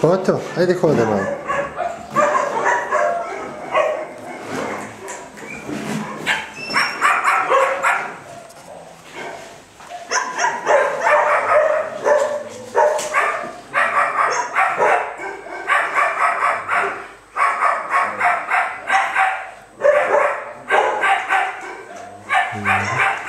Pronto? Hai di coda mai? Mm-hmm.